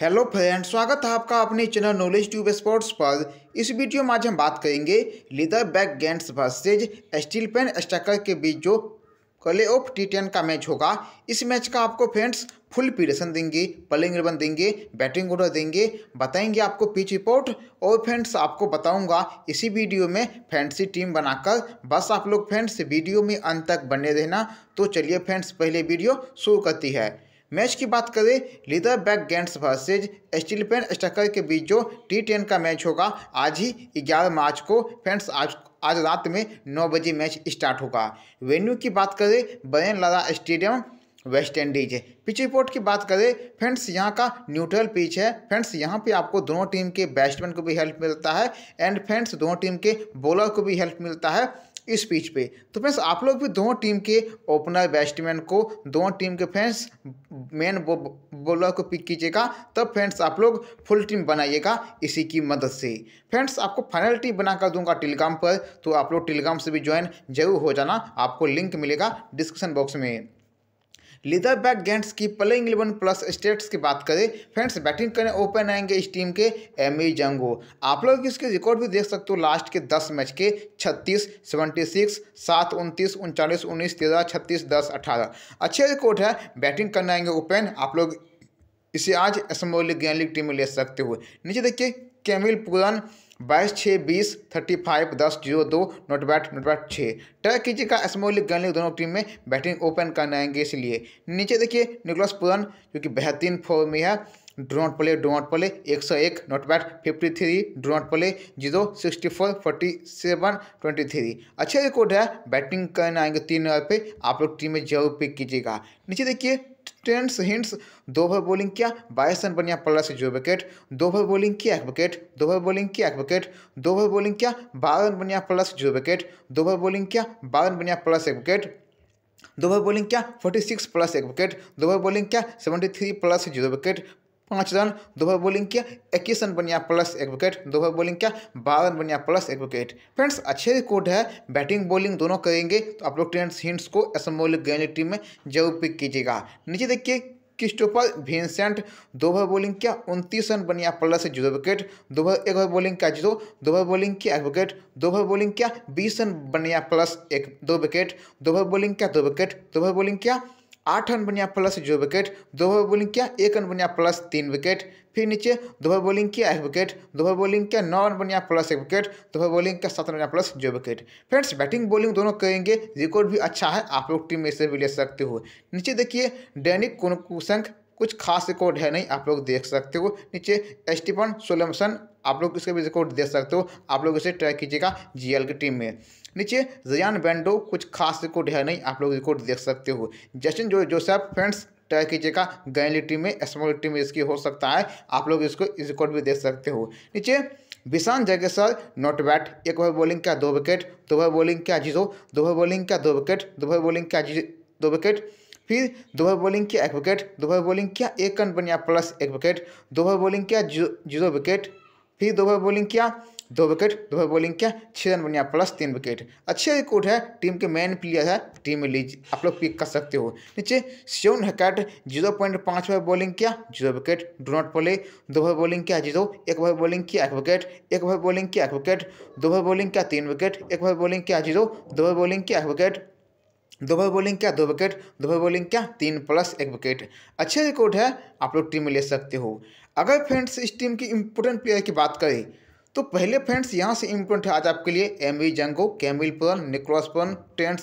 Hello friend स्वागत है आपका अपने चैनल नॉलेज ट्यूब स्पोर्ट्स पर। इस वीडियो में आज हम बात करेंगे leatherback giants versus steelpan strikers के बीच जो कले ऑफ़ टी टेन का मैच होगा। इस मैच का आपको फ्रेंड्स फुल प्रिपरेशन देंगे प्लेइंग इलेवन देंगे बैटिंग ऑर्डर देंगे, बताएँगे आपको पिच रिपोर्ट और फ्रेंड्स आपको बताऊँगा इसी वीडियो में फैंसी टीम बनाकर। बस आप लोग फ्रेंड्स वीडियो में अंत तक बने रहना। तो चलिए फ्रेंड्स पहले वीडियो शुरू करती है। मैच की बात करें leatherback giants versus steelpan strikers के बीच जो टी टेन का मैच होगा, आज ही ग्यारह मार्च को फ्रेंड्स, आज आज रात में नौ बजे मैच स्टार्ट होगा। वेन्यू की बात करें Brian Lara stadium, West Indies. Pitch report की बात करें, फ्रेंड्स, यहाँ का न्यूट्रल पिच है। फ्रेंड्स, यहाँ पे आपको दोनों टीम के बैट्समैन को भी हेल्प मिलता है, एंड फ्रेंड्स, दोनों टीम के बॉलर को भी हेल्प मिलता है। इस पिच पे। तो फ्रेंड्स, आप लोग भी दोनों टीम के ओपनर बैट्समैन को, दोनों टीम के फ्रेंड्स मेन बॉलर को पिक कीजिएगा, तब फ्रेंड्स आप लोग फुल टीम बनाइएगा इसी की मदद से। फ्रेंड्स आपको फाइनल टीम बनाकर दूँगा टेलीग्राम पर तो आप लोग टेलीग्राम से भी ज्वाइन ज़रूर हो जाना, आपको लिंक मिलेगा डिस्क्रिप्शन बॉक्स में। लीदर बैक गेंट्स की प्लेइंग इलेवन प्लस स्टेट्स की बात करें, फ्रेंड्स, बैटिंग करने ओपन आएँगे इस टीम के एम ई जंगो। आप लोग इसके रिकॉर्ड भी देख सकते हो लास्ट के दस मैच के छत्तीस सेवेंटी सिक्स सात, उनतीस, उनचालीस, उन्नीस, तेरह, छत्तीस, दस, अठारह। अच्छे रिकॉर्ड है, बैटिंग करने आएँगे ओपन आप लोग इसे आज स्मॉल लीग लीग टीम में ले सकते हो। नीचे देखिए कैमिल पुरन बाईस छः बीस थर्टी फाइव दस ज़ीरो दो नोट बैट नोट बैट छः ट्रैक कीजिएगा गन लीग दोनों टीम में बैटिंग ओपन करने आएँगे इसलिए। नीचे देखिए, निकोलस पुरन, जो कि बेहतरीन फॉर्म में है। डो प्ले डो प्ले, एक सौ एक not bat fifty three do play, zero sixty four forty seven twenty three अच्छा रिकॉर्ड है, बैटिंग करने आएँगे तीन ओवर पे। आप लोग टीम में ज़रूर पिक कीजिएगा। नीचे देखिए ट्रेंड्स हिंट्स, दो ओवर बॉलिंग किया, बाईस रन बनिया पल्ला से जो विकेट, दो ओवर बॉलिंग किया एक विकेट, दो ओवर बॉलिंग किया एक विकेट, दो ओवर बॉलिंग किया बारह रन बनिया पल्ला से जो विकेट, दो ओवर बॉलिंग किया बारह रन बनिया पल्ला से एक विकेट, दो ओवर बॉलिंग क्या फोर्टी सिक्स प्लस एक विकेट, दो ओवर बॉलिंग क्या seventy three plus zero wicket पाँच रन, दो ओवर बॉलिंग किया, इक्कीस रन बनिया प्लस एक विकेट दो ओवर बॉलिंग किया बारह रन बनिया प्लस एक विकेट फ्रेंड्स अच्छे रिकॉर्ड है बैटिंग बॉलिंग दोनों करेंगे तो आप लोग ट्रेंड्स हिंट्स को असमोलिक गैली टीम में ज़रूर पिक कीजिएगा। नीचे देखिए क्रिस्टोफर विंसेंट दो ओवर बॉलिंग किया, उनतीस रन बनिया प्लस ज़ीरो विकेट दो ओवर, एक ओवर बॉलिंग किया ज़ीरो, दो ओवर बॉलिंग किया एक विकेट दो ओवर बॉलिंग किया बीस रन बनिया प्लस एक, दो विकेट दो ओवर बॉलिंग किया दो विकेट दो ओवर बॉलिंग किया आठ रन बनिया प्लस जो विकेट दो बॉलिंग किया, एक रन बनिया प्लस तीन विकेट फिर नीचे दो बॉलिंग किया, एक विकेट दो बॉलिंग किया, नौ रन बनिया प्लस एक विकेट दो बॉलिंग किया, सात रन बनिया प्लस जो विकेट फ्रेंड्स बैटिंग बॉलिंग दोनों करेंगे रिकॉर्ड भी अच्छा है, आप लोग टीम में से भी ले सकते हो. नीचे देखिए डैनिक कुनकुसंक कुछ खास रिकॉर्ड है नहीं, आप लोग देख सकते हो। नीचे स्टीफन सोलमसन, आप लोग इसके भी रिकॉर्ड देख सकते हो। आप लोग इसे ट्राई कीजिएगा जीएल की टीम में। नीचे जयान बैंडो, कुछ खास रिकॉर्ड है नहीं, आप लोग रिकॉर्ड देख सकते हो। जस्टिन जो जोसेफ, फ्रेंड्स ट्राई कीजिएगा गैली टीम में, स्मॉल टीम में इसकी हो सकता है। आप लोग इसको इस रिकॉर्ड भी देख सकते हो। नीचे विशान जगेसर, नॉट बैट एक ओवर बॉलिंग क्या, दो विकेट, दो ओवर बॉलिंग क्या, ज़ीरो, दो ओवर बॉलिंग क्या, दो विकेट, दो ओवर बॉलिंग क्या दो विकेट। फिर दो ओवर बॉलिंग किया एक विकेट दो ओवर बॉलिंग किया एक रन बनिया प्लस एक विकेट दो ओवर बॉलिंग किया ज़ीरो विकेट फिर दो ओवर बॉलिंग किया दो विकेट दो ओवर बॉलिंग किया छः रन बनिया प्लस तीन विकेट अच्छे रिकॉर्ड है टीम के मेन प्लेयर है टीम में लीज आप लोग पिक कर सकते हो नीचे शिवन हैकेट ज़ीरो पॉइंट पाँच ओवर बॉलिंग किया zero wicket do not play दो ओवर बॉलिंग किया ज़ीरो एक ओवर बॉलिंग किया एक विकेट एक ओवर बॉलिंग किया एक विकेट दो ओवर बॉलिंग किया तीन विकेट एक ओवर बॉलिंग किया ज़ीरो दो बॉलिंग किया एक विकेट दो भाई बॉलिंग क्या? दो विकेट। दो भाई बॉलिंग क्या? तीन प्लस एक विकेट। अच्छे रिकॉर्ड है, आप लोग टीम में ले सकते हो। अगर फ्रेंड्स इस टीम की इम्पोर्टेंट प्लेयर की बात करें तो पहले फ्रेंड्स यहाँ से इम्पोर्टेंट है आज आपके लिए M V Jangoo Kamil Pooran Nicholas Pooran tent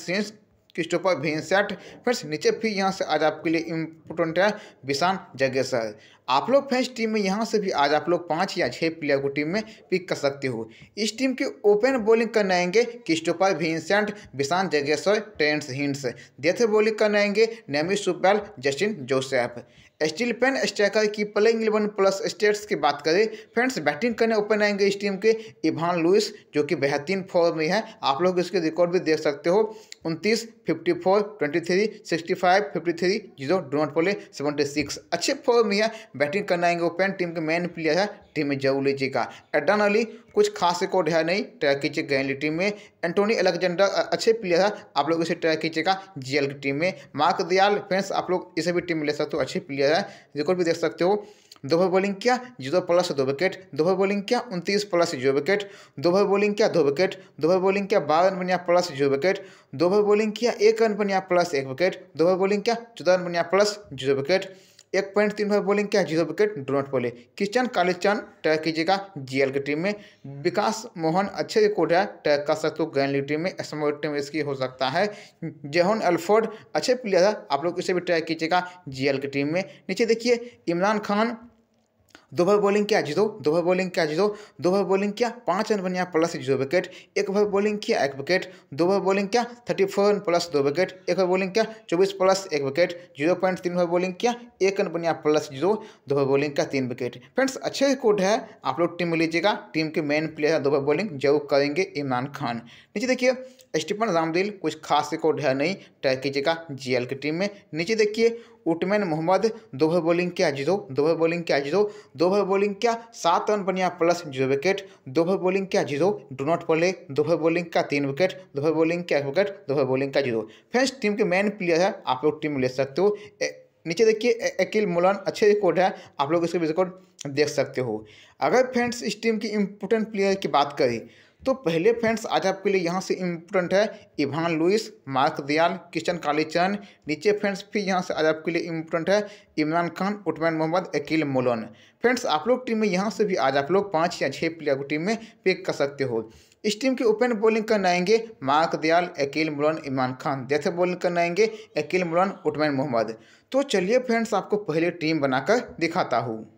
Christopher भेंसेट friends, नीचे फिर यहाँ से आज आपके लिए इम्पोर्टेंट है, विशान जगेसर। आप लोग फ्रेंड्स, टीम में यहाँ से भी आज आप लोग पाँच या छः प्लेयर को टीम में पिक कर सकते हो। इस टीम की ओपन बॉलिंग करने आएँगे Christopher Vincent, Vishan Jagessar Terrance Hinds. Death bowling करने आएँगे नेमी सुपैल Justin Joseph. Steel pen striker की प्लेइंग इलेवन प्लस स्टेट्स की बात करें, फ्रेंड्स, बैटिंग करने ओपन आएँगे इस टीम के इभान लुइस, जो कि बेहतरीन फॉर्म में है। आप लोग इसके रिकॉर्ड भी देख सकते हो। उनतीस, fifty four, twenty three, sixty five, fifty three, zero doughnut पोले सेवेंटी सिक्स। अच्छे फॉर्म में है। बैटिंग करने आएँगे ओपन। टीम के मेन प्लेयर है टीम में ज़रूर लीजिएगा। एडन अली कुछ खास रिकॉर्ड है नहीं ट्राई कीजिए गैली टीम में। एंटोनी अलेक्जेंडर अच्छे प्लेयर है, आप लोग इसे ट्राई कीजिएगा जीएल की टीम में। मार्क दयाल फ्रेंड्स आप लोग इसे भी टीम में ले सकते हो, अच्छे प्लेयर है। रिकॉर्ड भी देख सकते हो। दो ओवर बॉलिंग किया, ज़ीरो प्लस दो विकेट दो ओवर बॉलिंग किया, उनतीस प्लस ज़ीरो विकेट दो ओवर बॉलिंग किया, दो विकेट दो ओवर बॉलिंग किया, बारह रन बनिया प्लस ज़ीरो विकेट दो ओवर बॉलिंग किया, एक रन बनिया प्लस एक विकेट दो ओवर बॉलिंग किया, चौदह रन बनिया प्लस ज़ीरो विकेट एक पॉइंट तीन ओवर बॉलिंग किया zero wicket do not bowl Kishan Kalichand tag कीजिएगा जीएल की टीम में। विकास मोहन अच्छे रिकॉर्ड है। ट्रैक कर सकते हो गैन टीम में। स्मॉल टीम इसकी हो सकता है। जेहन अल्फोर्ड अच्छे प्लेयर है। आप लोग इसे भी ट्रैक कीजिएगा जीएल की टीम में। नीचे देखिए, इमरान खान दो ओवर बॉलिंग किया ज़ीरो दो ओवर बॉलिंग किया ज़ीरो दो ओवर बॉलिंग किया, पाँच रन बनिया प्लस ज़ीरो विकेट एक ओवर बॉलिंग किया, एक विकेट दो ओवर बॉलिंग किया थर्टी फोर रन प्लस दो विकेट एक ओवर बॉलिंग किया, चौबीस प्लस एक विकेट ज़ीरो पॉइंट तीन ओवर बॉलिंग किया, एक रन बनिया प्लस ज़ीरो। दो ओवर बॉलिंग का तीन विकेट फ्रेंड्स अच्छे रिकॉर्ड है। आप लोग टीम में लीजिएगा। टीम के मेन प्लेयर दो ओवर बॉलिंग ज़रूर करेंगे इमरान खान। नीचे देखिए स्टीफन रामदिल कुछ खास रिकॉर्ड है नहीं। ट्राई कीजिएगा जीएल की टीम में। नीचे देखिए उटमैन मोहम्मद, दो ओवर बॉलिंग क्या ज़ीरो, दो ओवर बॉलिंग क्या ज़ीरो, दो ओवर बॉलिंग क्या सात रन बनिया प्लस ज़ीरो विकेट, दो ओवर बॉलिंग क्या ज़ीरो डो नॉट पले दो ओवर बॉलिंग का तीन विकेट, दो ओवर बॉलिंग क्या विकेट, दो ओवर बॉलिंग का ज़ीरो। फ्रेंड्स, टीम के मेन प्लेयर है, आप लोग टीम ले सकते हो। नीचे देखिए अकील मुलान, अच्छे रिकॉर्ड है, आप लोग इसके रिकॉर्ड देख सकते हो। अगर फ्रेंड्स, इस टीम की इंपोर्टेंट प्लेयर की बात करें तो पहले फ्रेंड्स, आज आपके लिए यहाँ से इम्पोर्टेंट है Evin Lewis Mark Dayal, Kishan Kalichand नीचे फ्रेंड्स, फिर यहाँ से आज आपके लिए इम्पोर्टेंट है Imran Khan Uthman Mohammed, Akeel Mullan. Friends, आप लोग टीम में यहाँ से भी आज आप लोग पाँच या छः प्लेयर को टीम में पिक कर सकते हो। इस टीम की ओपन बॉलिंग करने आएँगे Mark Dayal, Akeel Mullan, Imran Khan. जैसे बॉलिंग करने आएँगे अकील मुलन उटमैन मोहम्मद। तो चलिए फ्रेंड्स, आपको पहले टीम बनाकर दिखाता हूँ।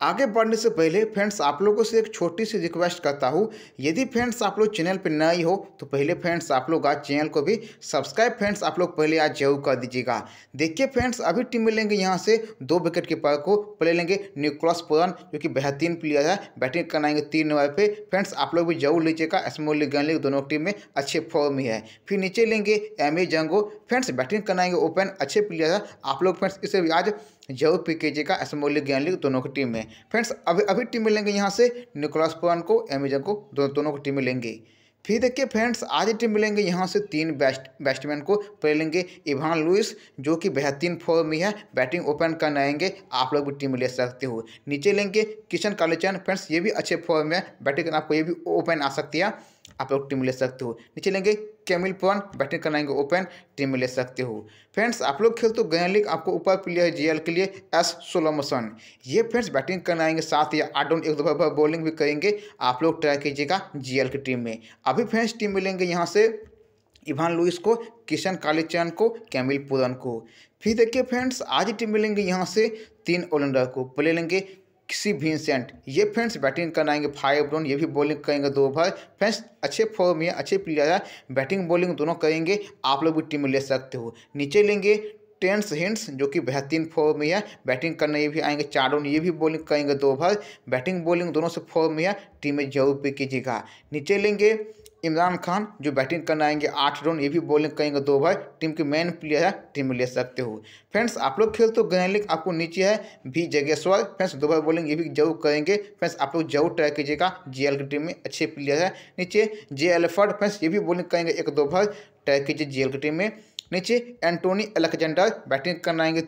आगे बढ़ने से पहले फ्रेंड्स, आप लोगों से एक छोटी सी रिक्वेस्ट करता हूँ। यदि फ्रेंड्स, आप लोग चैनल पर नए हो तो पहले फ्रेंड्स, आप लोग आज चैनल को भी सब्सक्राइब फ्रेंड्स, आप लोग पहले आज ज़रूर कर दीजिएगा। देखिए फ्रेंड्स, अभी टीम लेंगे यहाँ से दो विकेट कीपर को पहले लेंगे निकोलस पुरन, जो कि बेहतरीन प्लेयर है। बैटिंग कराएँगे तीन नंबर पे। फ्रेंड्स, आप लोग भी ज़रूर लीजिएगा, स्मॉल लीग, गन लीग दोनों टीम में अच्छे फॉर्म में है। फिर नीचे लेंगे M A Jangoo. Friends, batting कराएँगे ओपन, अच्छे प्लेयर है। आप लोग फ्रेंड्स, इसे आज ज़रूर पिक कीजिएगा स्मॉल लीग ज्ञान लीग दोनों की टीम में फ्रेंड्स अभी अभी टीम में लेंगे यहाँ से निकोलस पवन को एमेजन को दोनों दोनों को टीम लेंगे फिर देखिए फ्रेंड्स आज टीम मिलेंगे यहाँ से तीन बेस्ट बैट्समैन को पहले लेंगे इवान लुइस जो कि बेहतरीन फॉर्म में है बैटिंग ओपन करने आएँगे, आप लोग भी टीम ले सकते हो। नीचे लेंगे किशन कालीचंद फ्रेंड्स ये भी अच्छे फॉर्म में बैटिंग आपको ये भी ओपन आ सकती है, आप लोग टीम ले सकते हो। नीचे लेंगे कैमिल पवन, बैटिंग कराएँगे ओपन, टीम में ले सकते हो। फ्रेंड्स, आप लोग खेल तो गए लीग आपको ऊपर प्लेयर है जीएल के लिए एस सोलोमसन। ये फ्रेंड्स, बैटिंग कराएँगे साथ या आठ डाउन एक दफ़ा बॉलिंग भी करेंगे। आप लोग ट्राई कीजिएगा जीएल की टीम में। अभी फ्रेंड्स, टीम मिलेंगे यहाँ से इवान लुइस को, किशन कालीचंद को, कैमिल पुरन को। फिर देखिए फ्रेंड्स, आज टीम मिलेंगे यहाँ से तीन ऑलराउंडर को। प्ले लेंगे किसी विंसेंट ये फ्रेंड्स बैटिंग करना आएँगे फाइव रन ये भी बॉलिंग करेंगे दो ओवर फ्रेंड्स अच्छे फॉर्म में, अच्छे प्लेयर है बैटिंग बॉलिंग दोनों करेंगे, आप लोग भी टीम में ले सकते हो। नीचे लेंगे टेंस हिंट्स जो कि बेहतरीन फॉर्म में है बैटिंग करने ये भी आएँगे, चार रन ये भी बॉलिंग करेंगे दो ओवर बैटिंग बॉलिंग दोनों से फॉर्म में है टीम में ज़रूर पे कीजिएगा। नीचे लेंगे इमरान खान जो बैटिंग करना आएँगे, आठ रन, ये भी बॉलिंग करेंगे दो भाई टीम के मेन प्लेयर है टीम में ले सकते हो। फ्रेंड्स आप लोग खेल तो गए लेकिन आपको नीचे है, भी जगेश्वर फ्रेंड्स दो ओवर बॉलिंग ये भी ज़रूर करेंगे। फ्रेंड्स आप लोग ज़रूर ट्राई कीजिएगा। जीएल की टीम में अच्छे प्लेयर है। नीचे जे एलफर्ड फ्रेंड्स ये भी बॉलिंग करेंगे, एक दो भाई ट्राई कीजिए जीएल की टीम में। नीचे एंटोनी एलेक्जेंडर बैटिंग करना आएँगे,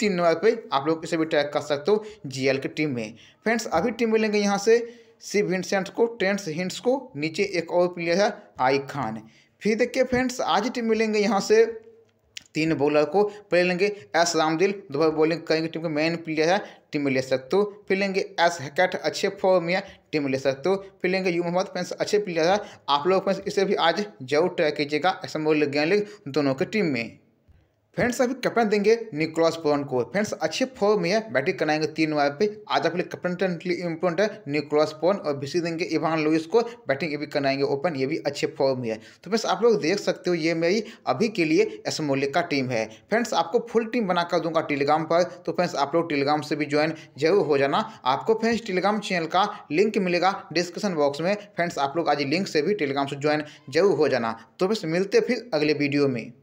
तीन नंबर पे, आप लोग इसे भी ट्रैक कर सकते हो जीएल की टीम में। फ्रेंड्स अभी टीम मिलेंगे यहाँ से सी विंसेंट को, टेंस हिंट्स को, नीचे एक और प्लेयर है आई खान। फिर देखिए फ्रेंड्स, आज टीम मिलेंगे यहाँ से तीन बॉलर को, पहले लेंगे एस रामदिल, दोबारा बॉलिंग करेंगे टीम का मेन प्लेयर है, टीम में ले सकते हो। फिर लेंगे एस हैकेट, अच्छे फॉर्म में टीम में ले सकते हो। फिर लेंगे यू मोहम्मद फ्रेंड्स, अच्छे प्लेयर है। आप लोग फ्रेंड्स, इसे भी आज ज़रूर ट्राई कीजिएगा, ऐसा बोल लीग दोनों की टीम में। फ्रेंड्स अभी कैप्टन देंगे निकोलस पवन को। फ्रेंड्स अच्छे फॉर्म में है। बैटिंग कराएँगे तीन ओवर पे। आज अपने कैप्टन के लिए इम्पोर्टेंट है निकोलस पवन और बीसी देंगे इवान लुइस को। बैटिंग ये भी कराएँगे ओपन ये भी अच्छे फॉर्म में है। तो फ्रेंड्स आप लोग देख सकते हो ये मेरी अभी के लिए एसमोलिक का टीम है। फ्रेंड्स आपको फुल टीम बनाकर दूँगा टेलीग्राम पर। तो फ्रेंड्स आप लोग टेलीग्राम से भी ज्वाइन ज़रूर हो जाना। आपको फ्रेंड्स टेलीग्राम चैनल का लिंक मिलेगा डिस्क्रिप्शन बॉक्स में। फ्रेंड्स आप लोग आज लिंक से भी टेलीग्राम से ज्वाइन ज़रूर हो जाना। तो फ्रेंड्स मिलते फिर अगले वीडियो में।